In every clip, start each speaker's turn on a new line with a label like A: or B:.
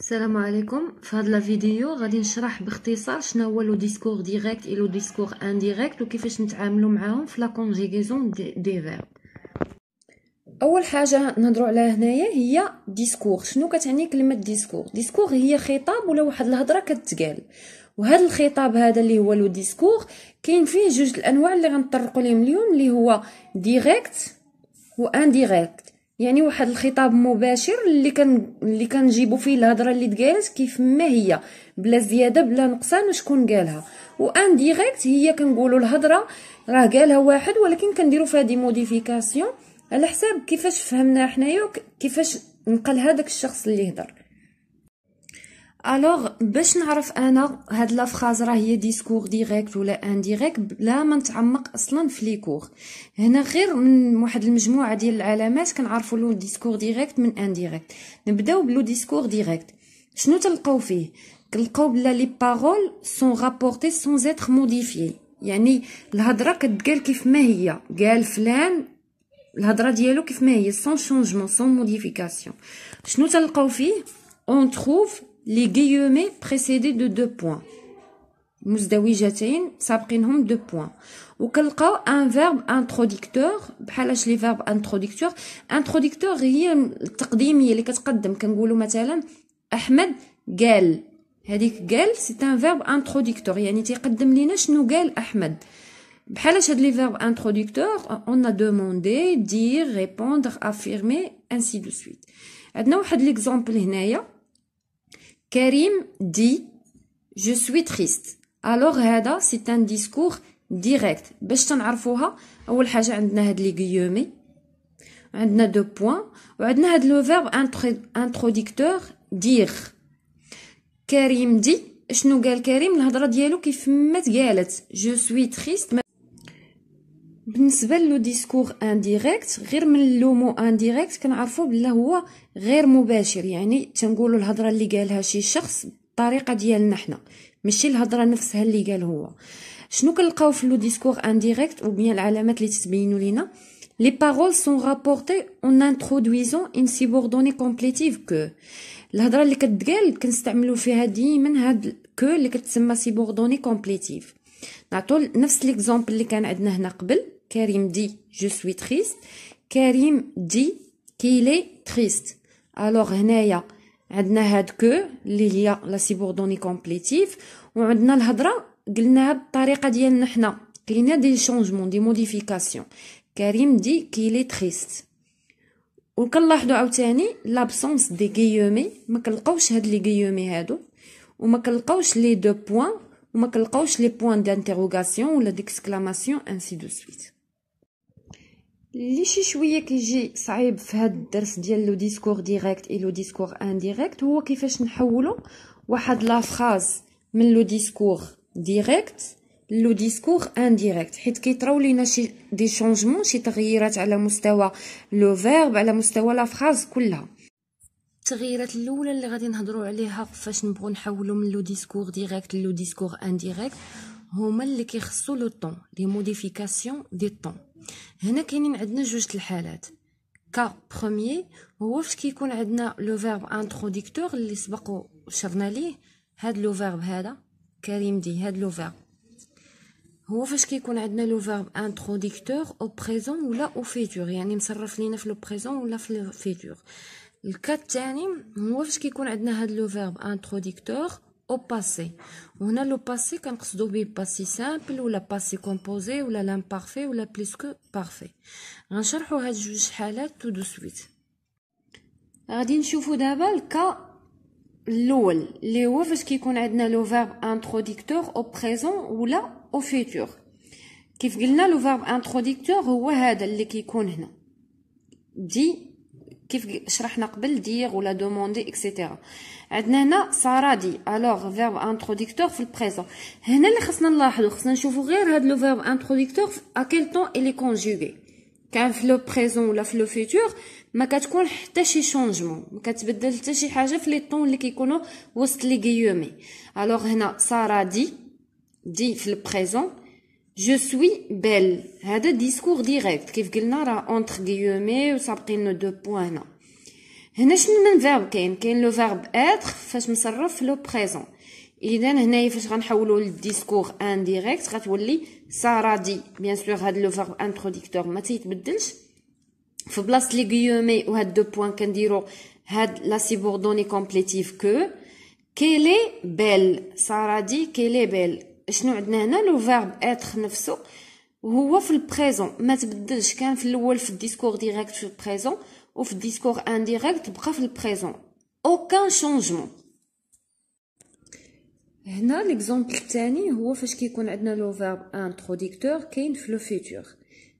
A: السلام عليكم. في هذا الفيديو غادي نشرح باختصار شنو هو لو ديسكور ديريكت اي لو ديسكور انديريكت وكيفاش نتعاملوا معاهم في لا كونجيغيزون دي, دي فيرب أول حاجة نهضروا عليها هنايا هي ديسكور. شنو كتعني كلمة ديسكور؟ ديسكور هي خطاب ولا واحد الهضرة كتقال وهذا الخطاب هذا اللي هو لو ديسكور كاين فيه جوج الأنواع اللي غنطرقوا لهم اليوم اللي هو ديريكت و انديريكت. يعني واحد الخطاب مباشر اللي كان اللي كنجيبو فيه الهضرة اللي تقالت كيف ما هي بلا زيادة بلا نقصان وشكون قالها. وان ديريكت هي كنقولوا الهضرة راه قالها واحد ولكن كنديروا فيها دي موديفيكاسيون على حساب كيفاش فهمنا حنايا كيفاش نقل هذاك الشخص اللي هضر. الوغ باش نعرف أنا هاد لا فراز راه هي ديسكور ديريكت ولا انديريكت بلا ما نتعمق أصلا في لي كور هنا غير من واحد المجموعة ديال العلامات كنعرفوا لو ديسكور ديريكت من انديريكت نبداو بلو ديسكور ديريكت شنو تلقاو فيه؟ كنلقاو بلا لي بارول سون رابورتي سون زيتر موديفيي يعني الهضرة كتقال كيف ما هي. قال فلان الهضرة ديالو كيف ما هي سون شونجمون سون موديفيكاسيون شنو تلقاو فيه؟ اون تروف Les guillemets précédés de deux points. Nous devons nous dire que ça prend deux points. Dans cas, un verbe introducteur, un verbe introducteur, un verbe introducteur, c'est un verbe introducteur. Il y a quatre personnes qui ont dit Ahmed Gel. C'est un verbe introducteur. On a demandé, dit, répondre, affirmer, ainsi de suite. Maintenant, on a un exemple. كريم دي جو سوي تريست الوغ هذا سي ان ديسكور ديريكت باش تنعرفوها أول حاجة عندنا هاد لي غيومي عندنا دو بوين وعندنا هاد لو فيرب انتروديكتور دير كريم دي شنو قال كريم الهضرة ديالو كيف ما تقالت. جو سوي تريست بالنسبة لو ديسكور انديريكت غير من لو مو انديريكت كنعرفوا بلا هو غير مباشر. يعني تنقولوا الهضرة اللي قالها شي شخص بالطريقة ديالنا حنا ماشي الهضرة نفسها اللي قال هو. شنو كنلقاو في لو ديسكور انديريكت ou bien العلامات اللي تتبينوا لينا؟ Les paroles sont rapportées en introduisant une subordonnée complétive que. الهضرة اللي كتقال كنستعملوا فيها ديما هاد كو اللي كتسمى سيبوردوني كومبليتيف نعطوا نفس ليكزامبل اللي كان عندنا هنا قبل. Karim dit je suis triste. Karim dit qu'il est triste. Alors, Hneya, Adna had que, Lilia, la subordonnée complétive, ou Adna l'hadra, Glnab, Tariqa diennahna. Il y a des changements, des modifications. Karim dit qu'il est triste. Ou qu'allahdo outani, l'absence des guillemets, ma kalkaush had les guillemets hado, ou ma kalkaush les deux points, ou ma kalkaush les points d'interrogation ou d'exclamation, ainsi de suite. اللي شي شوية كيجي صعيب في هاد الدرس ديال لو ديسكور ديريكت اي لو ديسكور انديريكت هو كيفاش نحولو واحد لا فراز من لو ديسكور ديريكت لو ديسكور انديريكت. حيت كيطراو لينا شي دي شونجمون شي تغييرات على مستوى لو فيرب على مستوى لا فراز كلها. التغييرات الأولى اللي غادي نهضروا عليها فاش نبغوا نحولوا من لو ديسكور ديريكت لو ديسكور انديريكت هما اللي كيخصوا لو طون لي موديفيكاسيون دي طون. هنا كاينين عندنا جوج الحالات. كا بروميي هو فاش كيكون عندنا لو فيرب انتروديكتور اللي سبق شرنا ليه؟ هاد لو فيرب هذا كريم دي هاد لو فيرب هو فاش كيكون عندنا لو فيرب انتروديكتور أو بريزون ولا أو فيتور يعني مصرف لينا في لو بريزون ولا في لو فيتور الكا الثاني هو فاش كيكون عندنا هاد لو فيرب انتروديكتور au passé. On a le passé quand ce doit pas si simple ou le passé composé ou l'imparfait ou le plus que parfait. On va voir ces tout de suite. On va voir le cas l'ol. Au présent ou là au futur. Qu'est-ce le verbe ou ce كيف شرحنا قبل دير ولا دوموندي اكسيتيرا عندنا هنا سارا دي. الوغ فيرب انتروديكتور في البريزون. هنا اللي خصنا نلاحظوا خصنا نشوفوا غير هاد لو فيرب انتروديكتور ا كيل طون الي كونجوغي كان في لو بريزون ولا في لو فيتور ما كتكون حتى شي شونجمون ما كتبدل حتى شي حاجة في لي طون اللي كيكونوا وسط لي غيومي الوغ هنا سارا دي دي في البريزون. Je suis belle. هذا discours direct كيف قلنا راه entre guillemets وسابقين دو بوان هنا هنا شنو من verbe كاين كاين لو verbe être فاش مصرف لو بريزون اذا هنايا فاش غنحولو للديسكور انديريكت غتولي سارة دي بيان سور هاد لو فيرب انتروديكتور ما تيتبدلش في بلاصه لي غيومي وهاد دو بوان كنديرو هاد لا سيبوردوني كومبليتيف كو كيلي بيل دي كيلي بيل je suis une verbe être est présent? Je ne le discours direct présent ou indirect présent. Aucun changement. L'exemple de qui verbe introducteur est.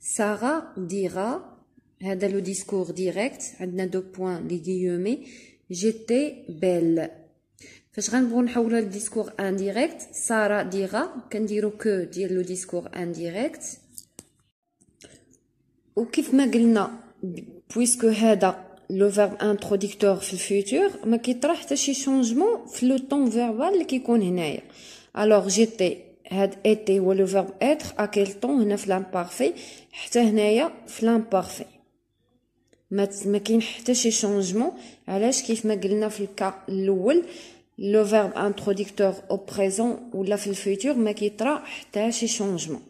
A: Sarah dira, c'est le discours direct, un point de pointillés. J'étais belle. فاش غنبغيو نحولها للديسكور انديريكت سارا ديرا كنديرو كو ديال لو ديسكور انديريكت وكيف ما قلنا بويسكو هذا لو فيرب انتروديكتور في الفيتور ما كيطرح حتى شي شونجمون في لو طون فيربال اللي كيكون هنايا الوغ جيتي هاد ايتي هو لو فيرب اتر ا كيل طون هنا في لامبارفي حتى هنايا في لامبارفي ما ما كاين حتى شي شونجمون علاش كيف ما قلنا في الكا الأول le verbe introducteur au présent ou la futur, mais qui traite de changement.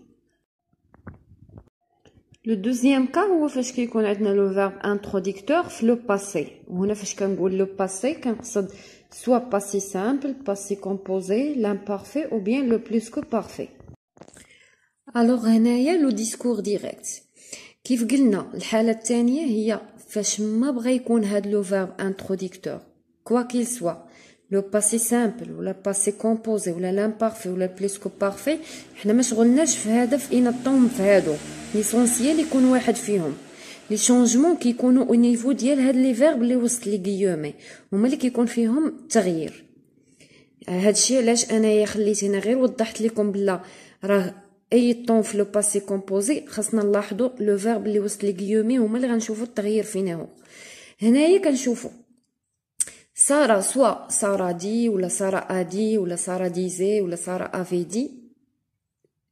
A: Le deuxième cas, où est-ce qu'il connaît le verbe introducteur, le passé. On a fait qu'un le passé, soit passé simple, passé composé, l'imparfait ou bien le plus que parfait. Alors, il y a le discours direct. كيف قلنا الحاله الثانيه هي فاش ما بغى يكون هذا لو فيرب انتروديكتور كوا كيل سوا لو باسي سامبل ولا باسي كومبوزي ولا لامبارفي ولا بلوس كو بارفي حنا ما شغلناش في هذا في اين في هادو. ليسونسيال يكون واحد فيهم. لي شونجمون كيكونوا أو نيفو ديال هاد لي فيرب اللي وسط لي غيومي هما اللي كيكون فيهم تغيير. هادشي علاش أنايا خليت هنا غير وضحت لكم بلا راه أي طون في لو باسي كومبوزي خاصنا نلاحظوا لو فيرب اللي وسط لي غيومي هما اللي غنشوفوا التغيير فينا هو. هنايا كنشوفوا سارة سوا سارة دي ولا سارة ادي ولا سارة ديزي ولا سارة افي دي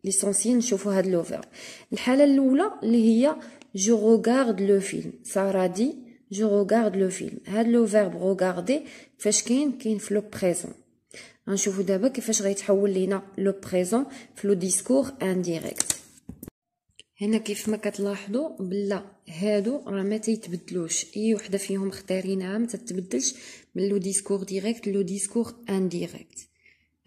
A: ليسونسيال نشوفوا هاد لو فيرب الحاله الاولى اللي هي جو ريغارد لو فيلم سارا دي جو ريغارد لو فيلم هاد لو فيرب ريغاردي فاش كاين كاين في لو بريزون غنشوفوا دابا كيفاش غيتحول لينا لو بريزون في لو ديسكور انديريكت هنا كيف ما كتلاحظوا بلا هادو راه ما تيتبدلوش. أي وحدة فيهم اختاريناها ما تتبدلش. من لو ديسكور ديريكت لو ديسكور انديريكت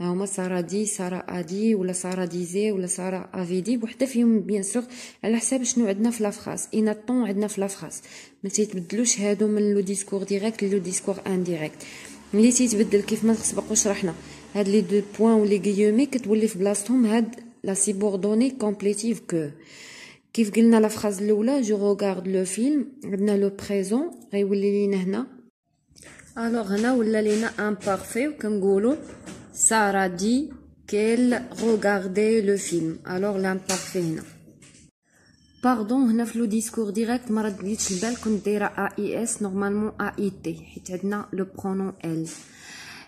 A: هما سارة دي سارة ادي ولا سارة ديزي ولا سارة افيدي بوحده فيهم بيان سور على حساب شنو عندنا في لافراس اين طون عندنا في لافراس ما تيتبدلوش هادو من لو ديسكور ديريكت لو ديسكور انديريكت ملي تيتبدل كيف ما سبق شرحنا هاد لي دو بوين ولي غيومي كتولي في بلاصتهم هاد لا سيبوردوني كومبليتيف كو كيف قلنا لا فراز الأولى جو ريغارد لو فيلم عندنا لو بريزون غيولي لينا هنا. Alors, là où l'allez, là imparfait comme Golo Sarah dit qu'elle regardait le film. Alors l'imparfait. Pardon, neuf le discours direct. Maradiths Belkundera A normalement a été. Et Edna le prononcèle.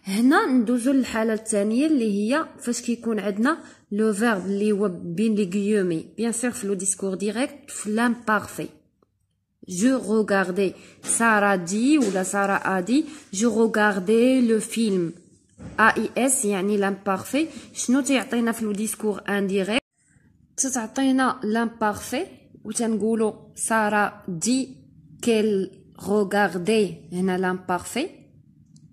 A: L. une deuxième la deuxième, l'ie, a Edna le a bien les le discours direct, l'imparfait. Je regardais. Sarah dit ou la Sarah a dit, je regardais le film. AIS يعني l'imparfait. شنو تيعطينا في discours indirect تتعطينا l'imparfait و تنقولوا Sarah dit qu'elle regardait هنا l'imparfait.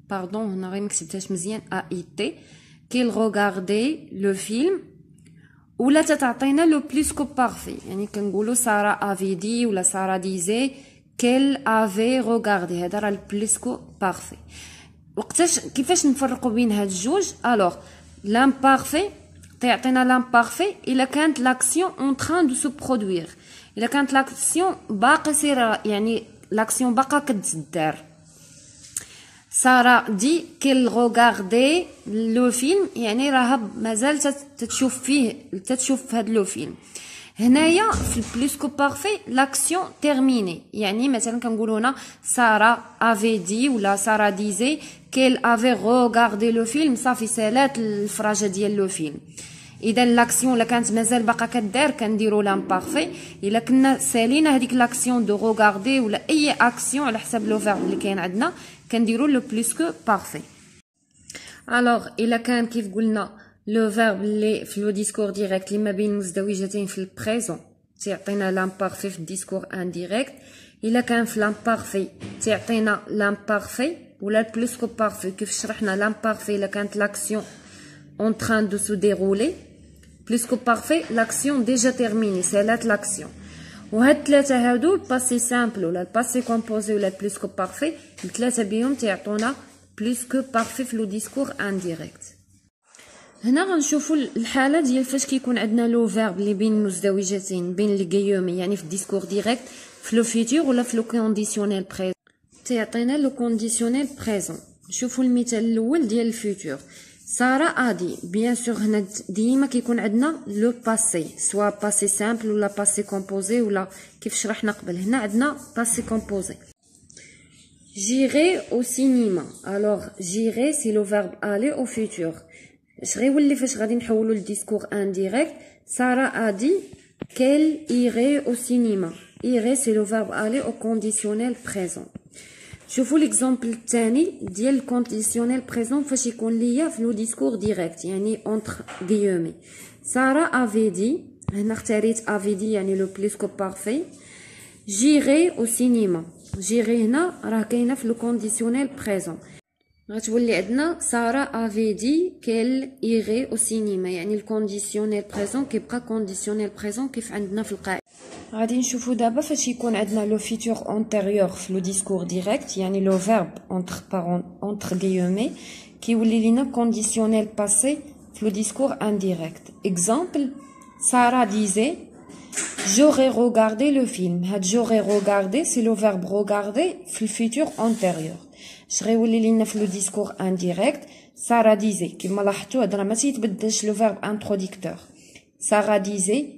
A: Pardon, هنا غير مكتبتهاش مزيان AIT. Qu'elle regardait le film. ولا تتعطينا لو بلوس كو بارفي. يعني كنقولوا سارة افي دي ولا سارة ديزي كيل أفي روغاردي هذا راه البلوس كو بارفي. وقتاش كيفاش نفرقوا بين هاد الجوج ألوغ لامبارفي تيعطينا لامبارفي إلا كانت لاكسيون اون تران دو سو برودوير إلا كانت لاكسيون باقي سير يعني لاكسيون باقا كتدار. سارة دي كيل غوغاردي لو فيلم يعني راها مازال تتشوف فيه تتشوف هاد لو فيلم هنايا في البلوس كو بارفي لاكسيون تيرميني يعني مثلا كنقولوا هنا ساره افي دي ولا ساره ديزي كيل افي روغاردي لو فيلم صافي سالات الفراجه ديال لو فيلم اذا لاكسيون الا كانت مازال باقا كدار كنديروا لامبارفي الا كنا سالينا هذيك لاكسيون دو روغاردي ولا اي اكسيون على حساب لو فيرب اللي كاين عندنا Quand il roule plus que parfait. Alors il a quand même qu'il voulait le verbe les discours direct. Nous discours indirect. Il a quand même l'imparfait. L'imparfait ou plus que parfait l'action en train de se dérouler plus que parfait l'action déjà terminée. C'est l'action. وهاد الثلاثه هادو الباسي سامبل ولا الباسي كومبوزي ولا البلوس كو بارفي الثلاثه بيهم تيعطونا بلوس كو بارفي في لو ديسكور انديريكت هنا غنشوفوا الحاله ديال فاش كيكون عندنا لو فيرب اللي بين مزدوجتين بين لي يعني في الديسكور ديريكت في لو فيتور ولا في لو كونديسيونيل بريزون تيعطينا لو كونديسيونيل بريزون نشوفوا المثال الأول ديال الفيتور Sarah a dit, bien sûr, ديما كيكون عندنا لو باسي سوا باسي سامبل ولا باسي كومبوزي ولا كيف شرحنا قبل هنا عندنا J'irai au cinéma. Alors, j'irai, c'est le verbe aller au futur. Je vais vous faire le discours indirect. Sarah a dit qu'elle irait au cinéma. Irait, c'est le verbe aller au conditionnel présent. Je vous l'exemple, le conditionnel présent, c'est le discours direct entre Guillaume. Sarah avait dit, nous avait dit, le plus parfait, j'irai au cinéma. J'irai, nous avons le conditionnel présent. Nous avons dit, Sarah avait dit qu'elle irait au cinéma. Le conditionnel présent, c'est le conditionnel présent qui est le. Rien que vous d'abord, vous savez qu'on a le futur antérieur, le discours direct, y a le verbe entre guillemets qui ou l'inconditionnel passé, le discours indirect. Exemple, Sarah disait, j'aurais regardé le film. J'aurais regardé, c'est le verbe regarder, futur antérieur. J'aurais ou l'inconditionnel passé, le discours indirect. Sarah disait, qui malheur toi dans la le verbe introducteur. Sarah disait.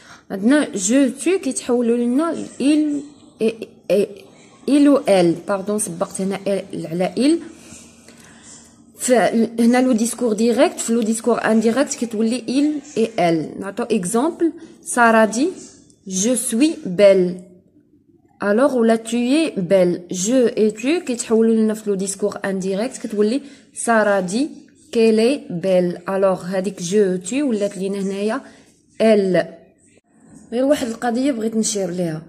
A: Maintenant, je tue qui te il il il ou elle. Pardon, c'est Bartena elle, il. On a le discours direct, le discours indirect qui te il et elle. Maintenant, exemple, Sarah dit, je suis belle. Alors, ou la tuer belle. Je et tu qui te le discours indirect qui te Sarah dit, qu'elle est belle. Alors, elle dit je tue ou la tuer, elle. غير واحد القضية بغيت نشير ليها.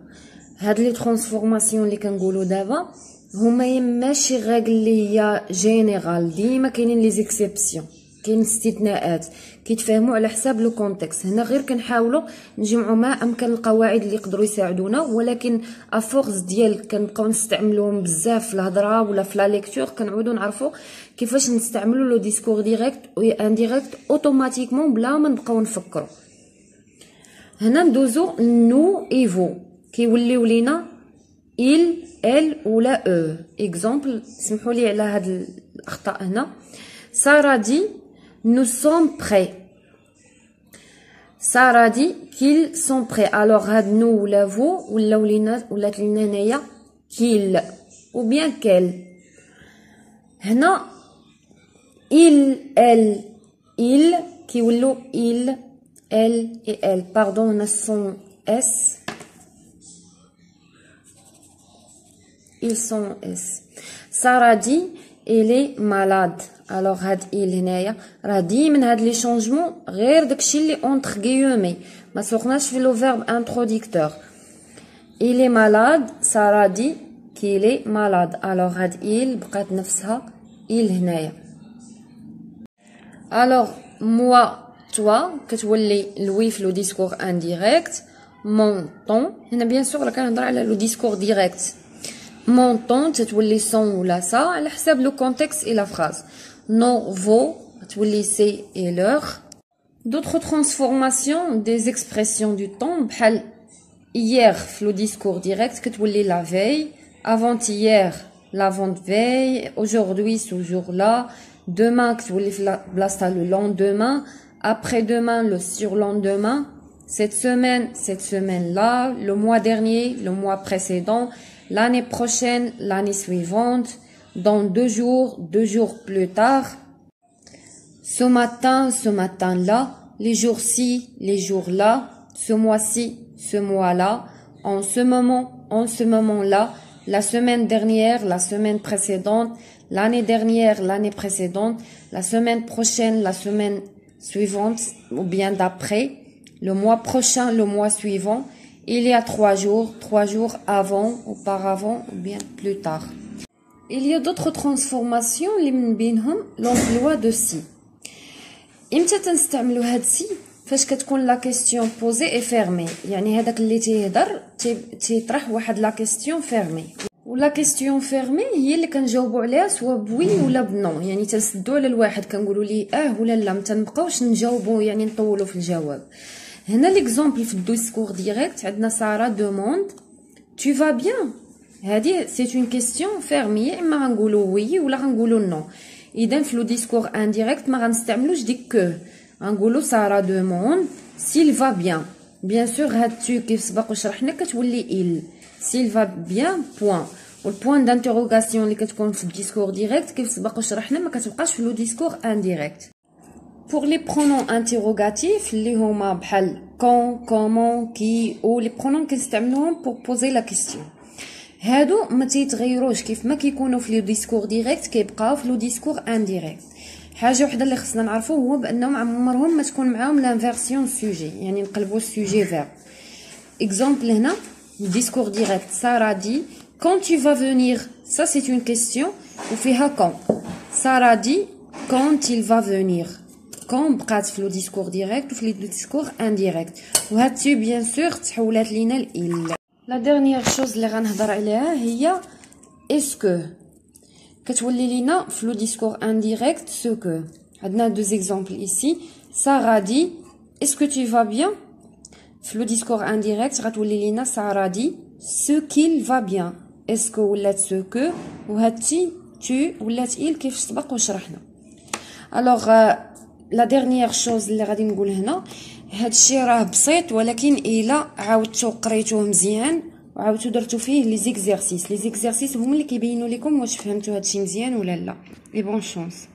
A: هاد لي ترانسفورماسيون اللي كنقولوا دابا هما ماشي غير اللي هي جينيرال ديما كاينين لي زيكسيبسيون كاين استثناءات كيتفهموا على حساب لو كونتكست. هنا غير كنحاولوا نجمعوا ما أمكن القواعد اللي يقدروا يساعدونا ولكن افورس ديال كنبقاو نستعملوهم بزاف في الهضرة ولا في لا ليكتور كنعودوا نعرفوا كيفاش نستعملوا لو ديسكور ديريكت و انديريكت اوتوماتيكمون بلا ما نبقاو نفكروا Nous et vous qui ou les il elle ou la eux exemple c'est pour lire à del acta Sarah dit nous sommes prêts. Sarah dit qu'ils sont prêts. Alors nous ou la vous ou les ou les ou les nana ou bien qu'elle henna il elle il qui ou lui il L et L. Pardon, on son S. Ils sont S. Sarah dit, il est malade. Alors, il est dit, les changements, rien de chili entre guillemets. Mais on a le verbe introducteur. Il est malade. Sarah dit qu'il est malade. Alors, il est il est Alors, moi, toi, que tu veux lui, louer le discours indirect, Mon temps, Il y a bien sûr le calendrier le discours direct, montant. Tu veux les ou là ça? Elle perceble le contexte et la phrase. Nos vaut. Tu veux les et leurs. D'autres transformations des expressions du temps. Hier le discours direct que tu veux la veille, avant hier, l'avant-veille. aujourd'hui ce jour là, demain que tu veux les blasta le lendemain après-demain le surlendemain. Cette semaine cette semaine-là le mois dernier le mois précédent l'année prochaine l'année suivante dans deux jours deux jours plus tard. Ce matin, ce matin-là, les jours-ci, les jours-là, ce mois-ci, ce mois-là, en ce moment, en ce moment-là, la semaine dernière, la semaine précédente, l'année dernière, l'année précédente, la semaine prochaine, la semaine suivante ou bien d'après, le mois prochain, le mois suivant, il y a trois jours, trois jours avant, auparavant ou bien plus tard. Il y a d'autres transformations, l'emploi de si. امتى تنستعملوا هاد سي فاش كتكون لا كيسيون بوزي اي فيرمي يعني هذاك اللي تيهضر تيطرح واحد لا فيرمي ولا كيسيون فيرمي هي اللي كنجاوبوا عليها سوا بوي ولا بنو يعني تنسدوا على الواحد كنقولوا ليه آه ولا لا ما تنبقاوش نجاوبوا يعني نطولوا في الجواب. هنا ليكزومبل في الديسكور ديريكت عندنا سارة دوموند tu vas bien? هذه سي اون كيسيون فيرمي إما غنقولوا وي ولا غنقولوا نو إذا في لو ديسكور انديريكت ما غنستعملوش ديك كو غنقولوا سارا دوموند سيل فا بيان بيان سور هاد تو كيف سبق وشرحنا كتولي il s'il va bien point. Le point d'interrogation les quatre contre discours direct qu'est-ce qui va cocher hein mais quatre contre discours indirect. Pour les pronoms interrogatifs les hommes hal quand comment qui ou les pronoms qui se terminent pour poser la question. Qu'est-ce discours direct qu'est-ce discours indirect. Page la inversion sujet sujet exemple le discours direct, Sarah dit, quand tu vas venir, ça c'est une question, ou fiha quand? Sarah dit, quand il va venir. Quand bqat le discours direct ou le discours indirect. Ou là-dessus, bien sûr, تحولات لينا il. La dernière chose اللي غنهضر عليها هي اسكو كتولي لينا في لو ديسكور انديريكت سو كو عندنا دوز اكزامبل ici Sarah dit est-ce que tu vas bien? في لو ديسكور انديريكت غتولي لينا سارا دي سو كيل فا بيان اسكو ولات سو كو وهاتي تو ولات il كيف سبق وشرحنا الوغ لا ديرنيير شوز اللي غادي نقول هنا هادشي راه بسيط ولكن الا عاودتو قريتوه مزيان وعاودتو درتو فيه لي زيكزيرسيس لي زيكزيرسيس هما اللي كيبينوا لكم واش فهمتوا هادشي مزيان ولا لا اي بون شونس